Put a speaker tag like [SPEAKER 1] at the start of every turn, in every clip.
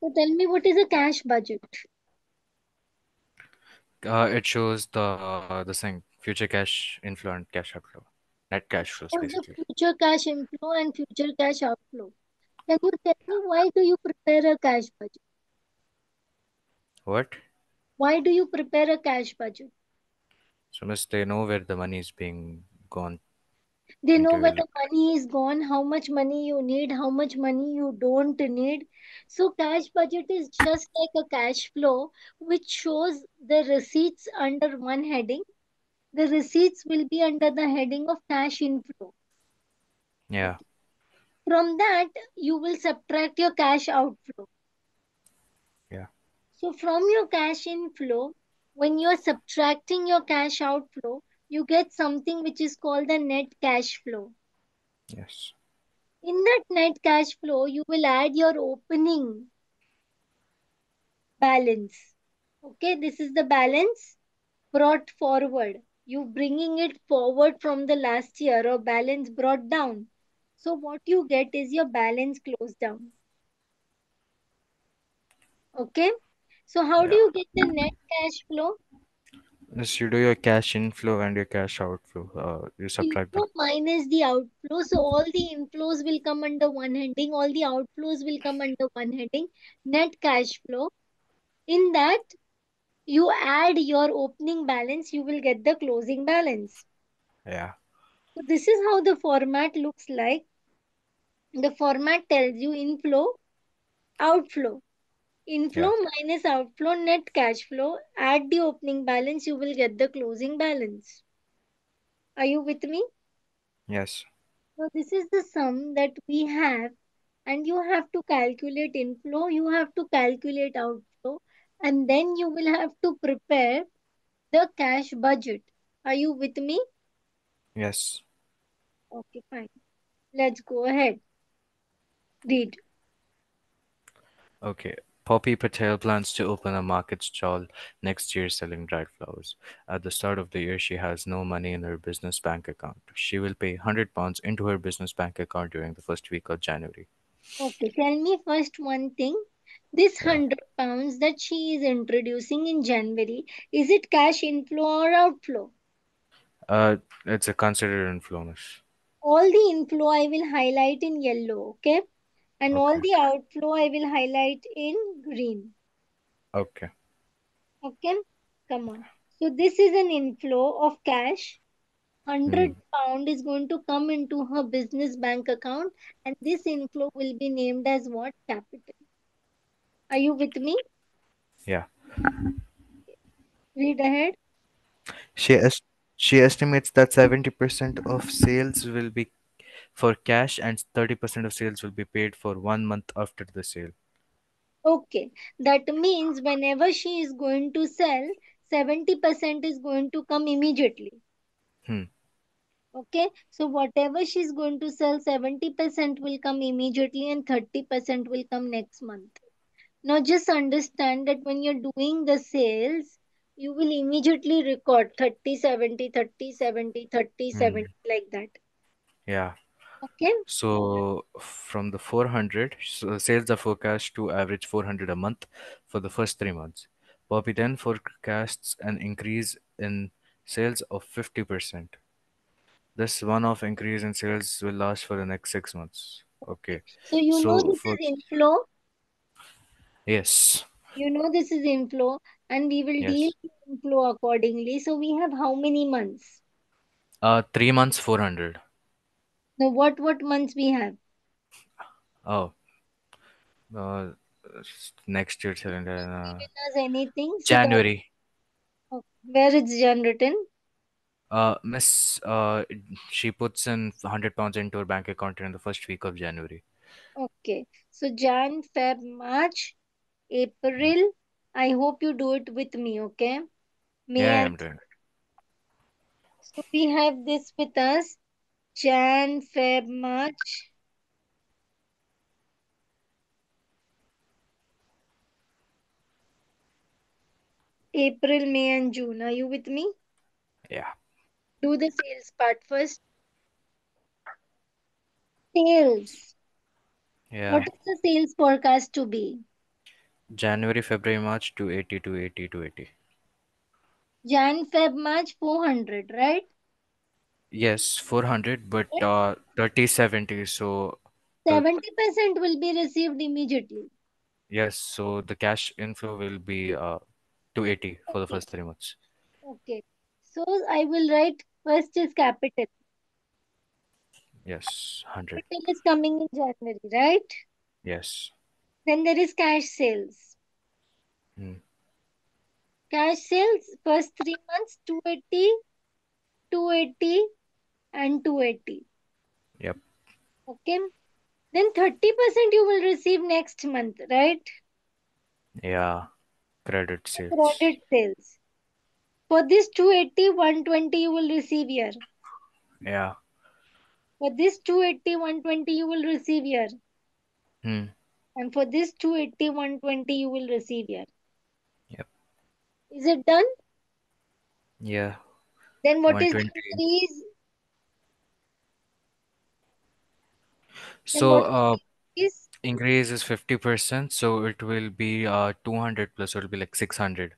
[SPEAKER 1] So tell me what is a cash budget?
[SPEAKER 2] Uh, it shows the uh, the thing future cash inflow and cash outflow, net cash flows
[SPEAKER 1] Of the
[SPEAKER 2] basically.
[SPEAKER 1] future cash inflow and future cash outflow. Can you tell me why do you prepare a cash budget?
[SPEAKER 2] What?
[SPEAKER 1] Why do you prepare a cash budget?
[SPEAKER 2] So miss, they know where the money is being gone
[SPEAKER 1] They know where the money is gone, how much money you need, how much money you don't need. So cash budget is just like a cash flow which shows the receipts under one heading. The receipts will be under the heading of cash inflow.
[SPEAKER 2] yeah,
[SPEAKER 1] From that, you will subtract your cash outflow.
[SPEAKER 2] yeah,
[SPEAKER 1] So from your cash inflow, when you are subtracting your cash outflow, you get something which is called the net cash flow.
[SPEAKER 2] yes,
[SPEAKER 1] In that net cash flow, you will add your opening balance. Okay, this is the balance brought forward. You bringing it forward from the last year or balance brought down. So what you get is your balance closed down. Okay. So how do you get the net cash flow?
[SPEAKER 2] Yes, you do your cash inflow and your cash outflow. Uh, you subtract them.
[SPEAKER 1] Inflow minus the outflow. So all the inflows will come under one heading, all the outflows will come under one heading. Net cash flow. In that, you add your opening balance, you will get the closing balance.
[SPEAKER 2] Yeah,
[SPEAKER 1] So this is how the format looks like. The format tells you inflow, outflow. Inflow
[SPEAKER 2] yeah,
[SPEAKER 1] minus outflow, net cash flow. Add the opening balance, you will get the closing balance. Are you with me?
[SPEAKER 2] yes,
[SPEAKER 1] So this is the sum that we have and you have to calculate inflow, you have to calculate outflow and then you will have to prepare the cash budget. Are you with me?
[SPEAKER 2] yes.
[SPEAKER 1] Okay, fine. Let's go ahead. Read.
[SPEAKER 2] Okay. Poppy Patel plans to open a market stall next year selling dried flowers. At the start of the year, she has no money in her business bank account. She will pay 100 pounds into her business bank account during the first week of January.
[SPEAKER 1] Okay, tell me first one thing. This
[SPEAKER 2] Yeah.
[SPEAKER 1] 100 pounds that she is introducing in January, is it cash inflow or outflow?
[SPEAKER 2] Uh, it's a considered influence.
[SPEAKER 1] All the inflow I will highlight in yellow, okay? And all the outflow I will highlight in green.
[SPEAKER 2] Okay.
[SPEAKER 1] Okay, come on. So this is an inflow of cash. 100
[SPEAKER 2] Hmm.
[SPEAKER 1] pound is going to come into her business bank account and this inflow will be named as what? Capital. Are you with me?
[SPEAKER 2] Yeah.
[SPEAKER 1] Read ahead.
[SPEAKER 2] She est- she estimates that 70% of sales will be for cash and 30% of sales will be paid for one month after the sale.
[SPEAKER 1] Okay, that means whenever she is going to sell, 70% is going to come immediately.
[SPEAKER 2] Hmm.
[SPEAKER 1] Okay, so whatever she's going to sell, 70% will come immediately and 30% will come next month. Now just understand that when you're doing the sales, you will immediately record 30, 70, 30, 70, 30,
[SPEAKER 2] Hmm.
[SPEAKER 1] 70, like that.
[SPEAKER 2] Yeah.
[SPEAKER 1] Okay,
[SPEAKER 2] So from the 400, so sales are forecast to average 400 a month for the first three months. Poppy then forecasts an increase in sales of 50%. This one-off increase in sales will last for the next six months. Okay.
[SPEAKER 1] so you know
[SPEAKER 2] So
[SPEAKER 1] this
[SPEAKER 2] for
[SPEAKER 1] is inflow,
[SPEAKER 2] yes,
[SPEAKER 1] you know this is inflow, and we will deal
[SPEAKER 2] yes.
[SPEAKER 1] with inflow accordingly. So we have how many months?
[SPEAKER 2] Uh, three months 400.
[SPEAKER 1] Now what what months we have?
[SPEAKER 2] Oh, uh, next year cylinder. Uh,
[SPEAKER 1] anything? So
[SPEAKER 2] January.
[SPEAKER 1] oh, where it's Jan written?
[SPEAKER 2] Uh, Miss, uh, she puts in 100 pounds into her bank account in the first week of January.
[SPEAKER 1] Okay. So Jan, Feb, March. April. I hope you do it with me, okay? May
[SPEAKER 2] Yeah,
[SPEAKER 1] I?
[SPEAKER 2] I'm doing it.
[SPEAKER 1] So we have this with us. Jan, Feb, March. April, May, and June. Are you with me?
[SPEAKER 2] Yeah.
[SPEAKER 1] Do the sales part first. Sales.
[SPEAKER 2] Yeah.
[SPEAKER 1] What is the sales forecast to be?
[SPEAKER 2] January, February, March 280, 280, 280.
[SPEAKER 1] Jan, Feb, March 400, right?
[SPEAKER 2] Yes, 400, but uh, 30, 70. So the
[SPEAKER 1] 70% will be received immediately.
[SPEAKER 2] yes, so the cash inflow will be uh 280 for the
[SPEAKER 1] Okay.
[SPEAKER 2] first three months.
[SPEAKER 1] Okay. So I will write first is capital.
[SPEAKER 2] Yes, 100.
[SPEAKER 1] Capital is coming in January, right?
[SPEAKER 2] Yes.
[SPEAKER 1] Then there is cash sales.
[SPEAKER 2] Hmm.
[SPEAKER 1] Cash sales first three months 280, 280, and 280.
[SPEAKER 2] Yep.
[SPEAKER 1] Okay. Then 30% you will receive next month, right?
[SPEAKER 2] Yeah. Credit sales.
[SPEAKER 1] Credit sales. For this 280, 120 you will receive here.
[SPEAKER 2] Yeah.
[SPEAKER 1] For this 280, 120 you will receive here.
[SPEAKER 2] Hmm.
[SPEAKER 1] And for this 280, 120 you will receive here.
[SPEAKER 2] Yep.
[SPEAKER 1] Is it done?
[SPEAKER 2] Yeah.
[SPEAKER 1] Then what is the increase?
[SPEAKER 2] So
[SPEAKER 1] what
[SPEAKER 2] uh
[SPEAKER 1] is
[SPEAKER 2] increase is 50%, so it will be uh 200 plus it will be like 600.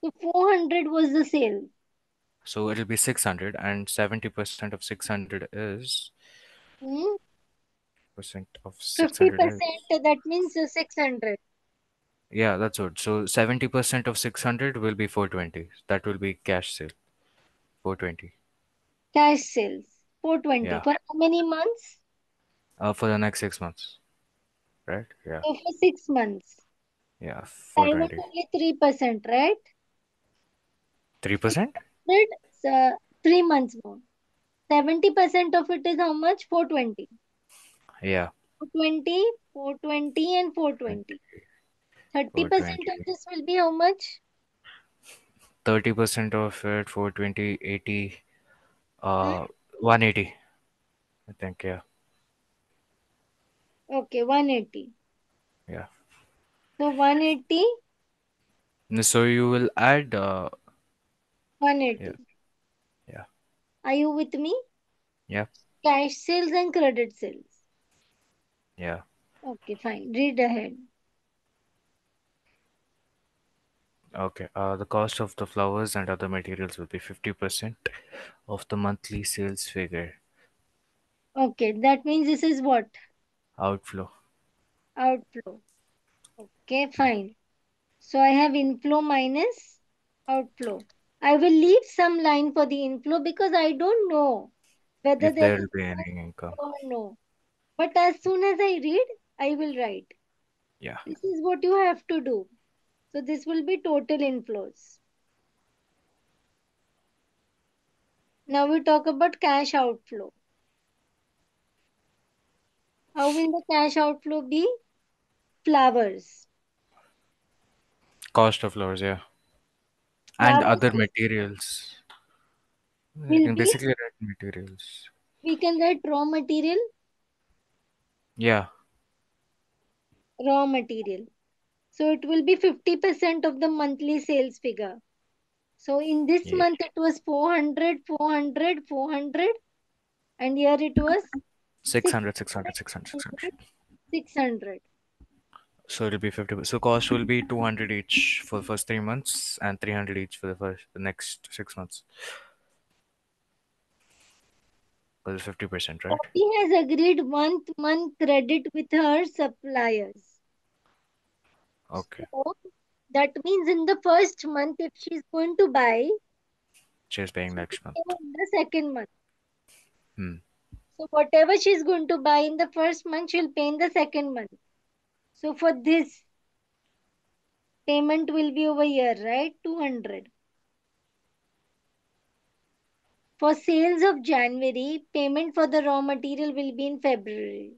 [SPEAKER 1] so 400 was the sale.
[SPEAKER 2] So it'll be 600 and 70% of 600 is
[SPEAKER 1] Hmm?
[SPEAKER 2] percent of
[SPEAKER 1] 50% that means uh, 600.
[SPEAKER 2] yeah, that's good. So 70% of 600 will be 420. That will be cash sale. 420.
[SPEAKER 1] Cash sales 420
[SPEAKER 2] Yeah.
[SPEAKER 1] for how many months?
[SPEAKER 2] Uh, for the next six months. Right? Yeah.
[SPEAKER 1] So for six months.
[SPEAKER 2] Yeah. Taiwan
[SPEAKER 1] only three percent, right?
[SPEAKER 2] 3%?
[SPEAKER 1] Uh, three months more. 70% of it is how much? 420.
[SPEAKER 2] Yeah.
[SPEAKER 1] 420, 420, and 420. 30% of this will be how much?
[SPEAKER 2] 30% of it, 420, 80, uh, 180. I think, yeah.
[SPEAKER 1] Okay, 180.
[SPEAKER 2] Yeah.
[SPEAKER 1] So 180,
[SPEAKER 2] So you will add, uh,
[SPEAKER 1] 180.
[SPEAKER 2] Yeah. Yeah.
[SPEAKER 1] Are you with me?
[SPEAKER 2] Yeah.
[SPEAKER 1] Cash sales and credit sales.
[SPEAKER 2] yeah.
[SPEAKER 1] Okay, fine. Read ahead.
[SPEAKER 2] Okay. Uh, the cost of the flowers and other materials will be 50% of the monthly sales figure.
[SPEAKER 1] Okay, that means this is what?
[SPEAKER 2] Outflow.
[SPEAKER 1] Outflow. Okay, fine. So I have inflow minus outflow. I will leave some line for the inflow because I don't know whether
[SPEAKER 2] If
[SPEAKER 1] there
[SPEAKER 2] will be any income.
[SPEAKER 1] or no. But as soon as I read, I will write.
[SPEAKER 2] Yeah.
[SPEAKER 1] This is what you have to do. So this will be total inflows. Now we talk about cash outflow. How will the cash outflow be? Flowers.
[SPEAKER 2] Cost of flowers, yeah. And
[SPEAKER 1] Flowers
[SPEAKER 2] other materials. You
[SPEAKER 1] will
[SPEAKER 2] can
[SPEAKER 1] be,
[SPEAKER 2] basically write materials.
[SPEAKER 1] we can write raw material,
[SPEAKER 2] Yeah.
[SPEAKER 1] raw material. So it will be 50% of the monthly sales figure. So in this
[SPEAKER 2] Yeah.
[SPEAKER 1] month it was 400, 400, 400 and here it was
[SPEAKER 2] 600, 600, 600, 600.
[SPEAKER 1] 600.
[SPEAKER 2] So it'll be 50. So cost will be 200 each for the first three months and 300 each for the first the next six months. Because it's 50%, right?
[SPEAKER 1] Poppy has agreed one month credit with her suppliers.
[SPEAKER 2] Okay.
[SPEAKER 1] So that means in the first month if she's going to buy,
[SPEAKER 2] She's paying next month.
[SPEAKER 1] in the second month.
[SPEAKER 2] Hmm.
[SPEAKER 1] So whatever she's going to buy in the first month, she'll pay in the second month. So for this, payment will be over here, right? 200. For sales of January, payment for the raw material will be in February.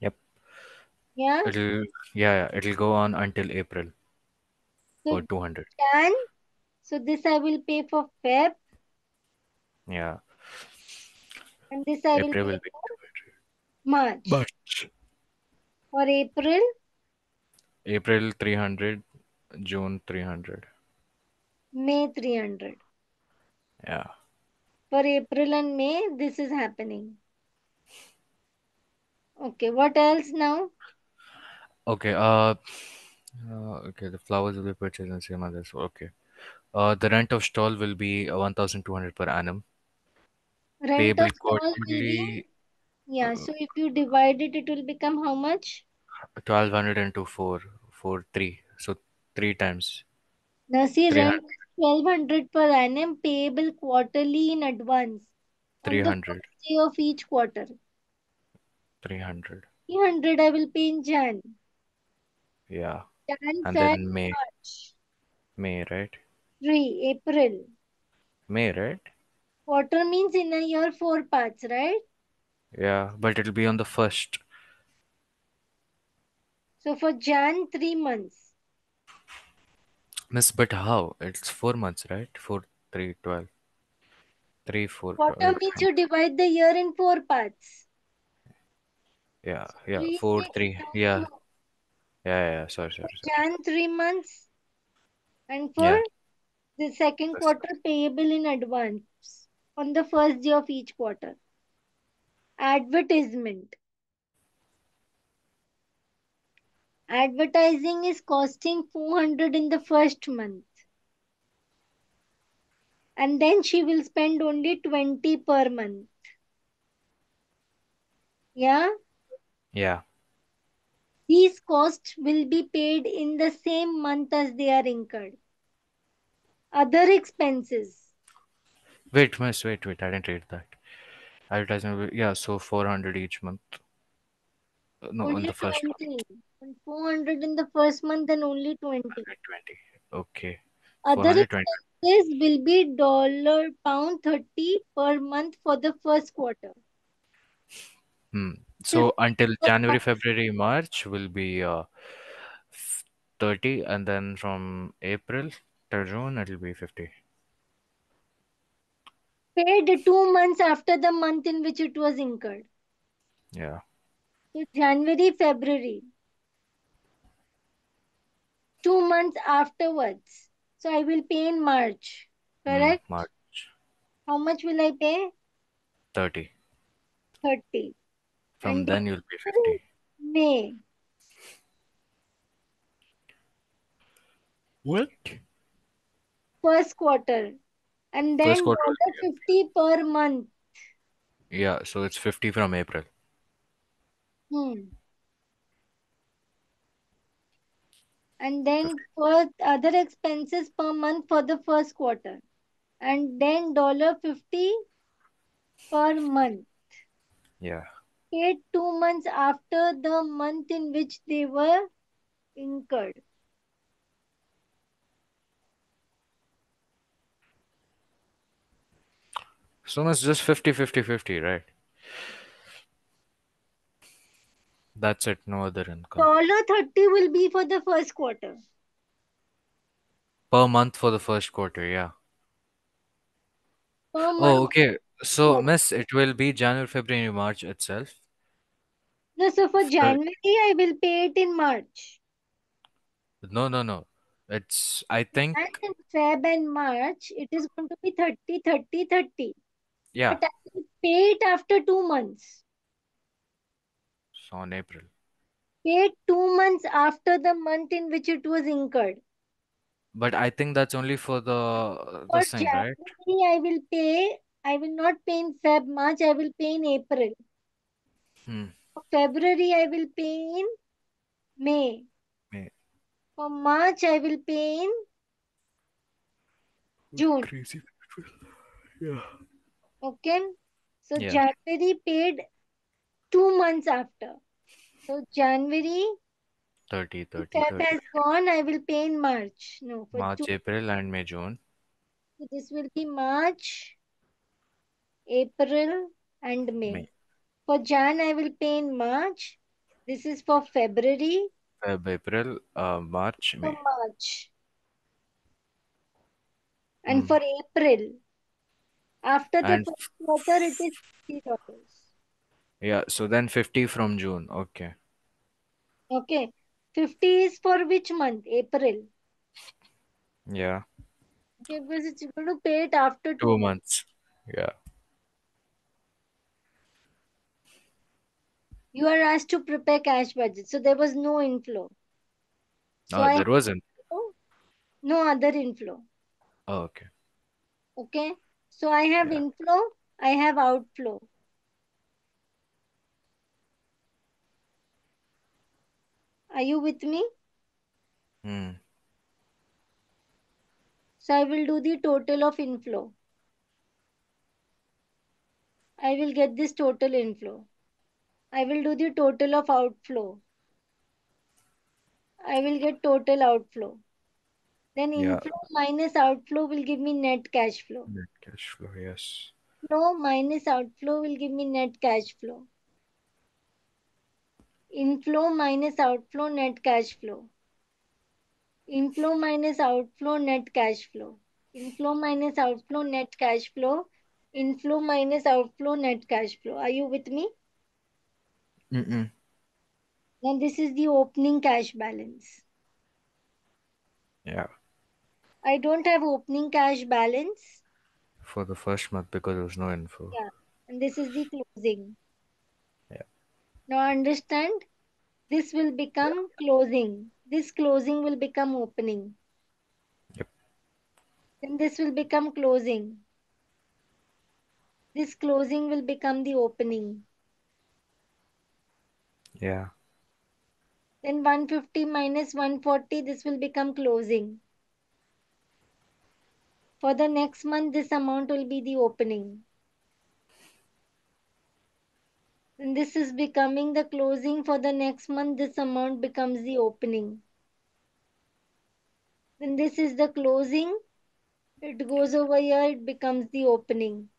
[SPEAKER 2] Yep.
[SPEAKER 1] Yeah.
[SPEAKER 2] It'll yeah, yeah, it'll go on until April
[SPEAKER 1] So
[SPEAKER 2] for 200.
[SPEAKER 1] Jan. So this I will pay for Feb,
[SPEAKER 2] Yeah.
[SPEAKER 1] And this I will
[SPEAKER 2] April
[SPEAKER 1] pay
[SPEAKER 2] will be
[SPEAKER 1] March.
[SPEAKER 2] March.
[SPEAKER 1] For April,
[SPEAKER 2] April 300, June 300.
[SPEAKER 1] May 300.
[SPEAKER 2] Yeah.
[SPEAKER 1] For April and May, this is happening. Okay, what else now?
[SPEAKER 2] Okay. Uh, uh, okay. The flowers will be purchased in same as. Okay. Uh, the rent of stall will be uh, 1,200 per annum.
[SPEAKER 1] Rent of
[SPEAKER 2] Payable
[SPEAKER 1] stall will be,
[SPEAKER 2] quarterly,
[SPEAKER 1] yeah,
[SPEAKER 2] uh,
[SPEAKER 1] so if you divide it, it will become how much?
[SPEAKER 2] 1,200 into 4, 4, 3. So 3 times
[SPEAKER 1] Now see, rent 1200 per annum payable quarterly in advance on the
[SPEAKER 2] 300,
[SPEAKER 1] day of each quarter.
[SPEAKER 2] 300.
[SPEAKER 1] 300 I will pay in Jan.
[SPEAKER 2] Yeah.
[SPEAKER 1] Jan,
[SPEAKER 2] And
[SPEAKER 1] Feb,
[SPEAKER 2] then May,
[SPEAKER 1] March.
[SPEAKER 2] May, right?
[SPEAKER 1] 3, April.
[SPEAKER 2] May, right?
[SPEAKER 1] Quarter means in a year four parts, right?
[SPEAKER 2] Yeah, but it'll be on the first.
[SPEAKER 1] So for Jan, 3 months.
[SPEAKER 2] Miss, but how? It's 4 months, right? 4, 3, 12. 3, 4, 12.
[SPEAKER 1] Quarter means you divide the year in four parts.
[SPEAKER 2] Yeah,
[SPEAKER 1] So
[SPEAKER 2] yeah,
[SPEAKER 1] 3,
[SPEAKER 2] 4, 3. Yeah,
[SPEAKER 1] 2.
[SPEAKER 2] yeah, yeah, yeah. Sorry, sorry, sorry.
[SPEAKER 1] Jan, 3 months. And for
[SPEAKER 2] Yeah,
[SPEAKER 1] the second
[SPEAKER 2] that's
[SPEAKER 1] quarter payable in advance on the first day of each quarter. Advertisement. Advertising is costing 400 in the first month. And then she will spend only 20 per month. Yeah?
[SPEAKER 2] Yeah.
[SPEAKER 1] These costs will be paid in the same month as they are incurred. Other expenses.
[SPEAKER 2] Wait, miss, wait, wait. I didn't read that. Advertisement, will- yeah, so 400 each month. Uh, No,
[SPEAKER 1] Only
[SPEAKER 2] the first one.
[SPEAKER 1] 20. And 400 in the first month and only 20.
[SPEAKER 2] 120. Okay.
[SPEAKER 1] Other
[SPEAKER 2] 420.
[SPEAKER 1] expenses will be dollar pound 30 per month for the first quarter.
[SPEAKER 2] Hmm. So until January,
[SPEAKER 1] month.
[SPEAKER 2] February, March will be uh, f- 30, and then from April till June it'll be 50.
[SPEAKER 1] Paid two months after the month in which it was incurred.
[SPEAKER 2] Yeah.
[SPEAKER 1] So January, February. Two months afterwards. So I will pay in March.
[SPEAKER 2] Hmm.
[SPEAKER 1] Correct?
[SPEAKER 2] March
[SPEAKER 1] How much will I pay?
[SPEAKER 2] 30.
[SPEAKER 1] 30.
[SPEAKER 2] From
[SPEAKER 1] And
[SPEAKER 2] then you'll pay 50.
[SPEAKER 1] May.
[SPEAKER 2] What?
[SPEAKER 1] First quarter. And then
[SPEAKER 2] First quarter will
[SPEAKER 1] dollar 50 per month.
[SPEAKER 2] Yeah, so it's 50 from April.
[SPEAKER 1] Hmm. And then for other expenses per month for the first quarter. And then dollar 50 per month.
[SPEAKER 2] Yeah.
[SPEAKER 1] Paid two months after the month in which they were incurred.
[SPEAKER 2] So it's just 50, 50, 50, right? That's it, no other income.
[SPEAKER 1] Dollar 30 will be for the first quarter.
[SPEAKER 2] Per month for the first quarter, yeah.
[SPEAKER 1] Per
[SPEAKER 2] Oh, okay. So, miss, it will be January, February, March itself.
[SPEAKER 1] No, so for January, I will pay it in March.
[SPEAKER 2] No, no, no. It's, I think,
[SPEAKER 1] And in Feb and March, it is going to be 30, 30, 30.
[SPEAKER 2] Yeah,
[SPEAKER 1] But I will pay it after two months.
[SPEAKER 2] so on April.
[SPEAKER 1] Pay two months after the month in which it was incurred.
[SPEAKER 2] But I think that's only for the
[SPEAKER 1] For
[SPEAKER 2] this thing, right?
[SPEAKER 1] January, I will pay. I will not pay in Feb, March. I will pay in April.
[SPEAKER 2] Hmm.
[SPEAKER 1] For February, I will pay in May.
[SPEAKER 2] May.
[SPEAKER 1] For March, I will pay in June.
[SPEAKER 2] Crazy. Yeah.
[SPEAKER 1] Okay. So
[SPEAKER 2] Yeah.
[SPEAKER 1] January paid two months after. So January,
[SPEAKER 2] 30, 30,
[SPEAKER 1] Feb
[SPEAKER 2] 30.
[SPEAKER 1] has gone. I will pay in March. No, for
[SPEAKER 2] March,
[SPEAKER 1] June.
[SPEAKER 2] April, and May, June.
[SPEAKER 1] So this will be March, April, and May.
[SPEAKER 2] May.
[SPEAKER 1] For Jan, I will pay in March. This is for February,
[SPEAKER 2] Feb, April, uh, March,
[SPEAKER 1] for
[SPEAKER 2] May.
[SPEAKER 1] March. And
[SPEAKER 2] Hmm.
[SPEAKER 1] for April, after the
[SPEAKER 2] And
[SPEAKER 1] first quarter, it is $50.
[SPEAKER 2] yeah, so then 50 from June. Okay.
[SPEAKER 1] Okay. 50 is for which month? April.
[SPEAKER 2] Yeah.
[SPEAKER 1] Okay, because it's going to pay it after two
[SPEAKER 2] Two
[SPEAKER 1] months.
[SPEAKER 2] months. Yeah.
[SPEAKER 1] You are asked to prepare cash budget. So there was no inflow. So
[SPEAKER 2] Oh,
[SPEAKER 1] I
[SPEAKER 2] there wasn't.
[SPEAKER 1] no other inflow.
[SPEAKER 2] Oh, okay.
[SPEAKER 1] Okay. So I have
[SPEAKER 2] Yeah.
[SPEAKER 1] inflow, I have outflow. Are you with me?
[SPEAKER 2] Hmm.
[SPEAKER 1] So I will do the total of inflow. I will get this total inflow. I will do the total of outflow. I will get total outflow. Then
[SPEAKER 2] Yeah.
[SPEAKER 1] inflow minus outflow will give me net cash flow.
[SPEAKER 2] Net cash flow. Yes.
[SPEAKER 1] Flow minus outflow will give me net cash flow. Inflow minus outflow net cash flow. Inflow minus outflow net cash flow. Inflow minus outflow net cash flow. Inflow minus outflow net cash flow. Are you with me?
[SPEAKER 2] Mm-mm.
[SPEAKER 1] Now this is the opening cash balance.
[SPEAKER 2] Yeah.
[SPEAKER 1] I don't have opening cash balance.
[SPEAKER 2] For the first month because there was no info.
[SPEAKER 1] Yeah. And this is the closing.
[SPEAKER 2] Yeah.
[SPEAKER 1] Now understand this will become closing. This closing will become opening.
[SPEAKER 2] Yep.
[SPEAKER 1] Then this will become closing. This closing will become the opening.
[SPEAKER 2] Yeah.
[SPEAKER 1] Then 150 minus 140, this will become closing. For the next month, this amount will be the opening. And this is becoming the closing for the next month. This amount becomes the opening. Then this is the closing. It goes over here, it becomes the opening.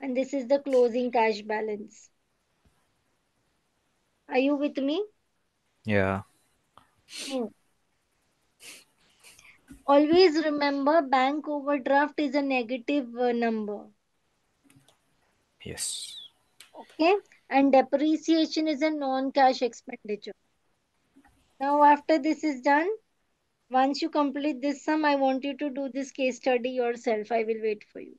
[SPEAKER 1] And this is the closing cash balance. Are you with me?
[SPEAKER 2] Yeah.
[SPEAKER 1] Hmm. Always remember bank overdraft is a negative uh, number.
[SPEAKER 2] Yes.
[SPEAKER 1] Okay. And depreciation is a non-cash expenditure. Now after this is done, once you complete this sum, I want you to do this case study yourself. I will wait for you.